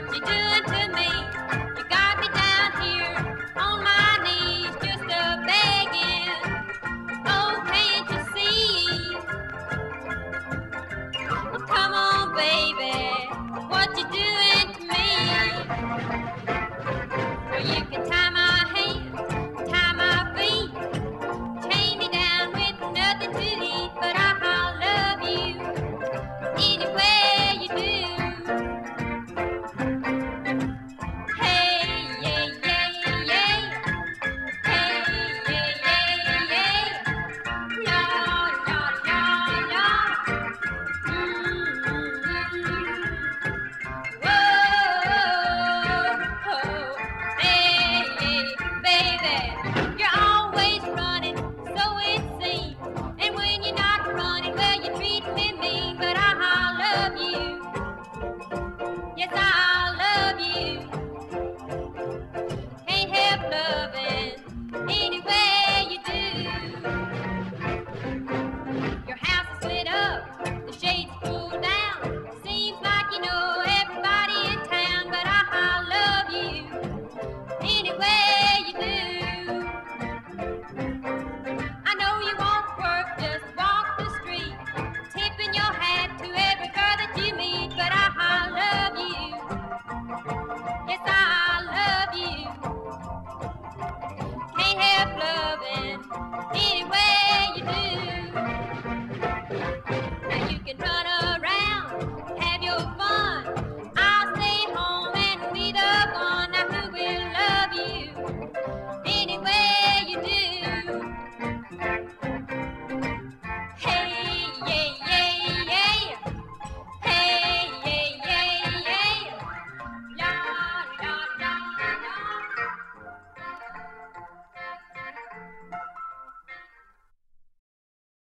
what you doing? love Anyway you do. Now you can run.